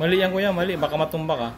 Mali yan kuya, mali. Baka matumba ka.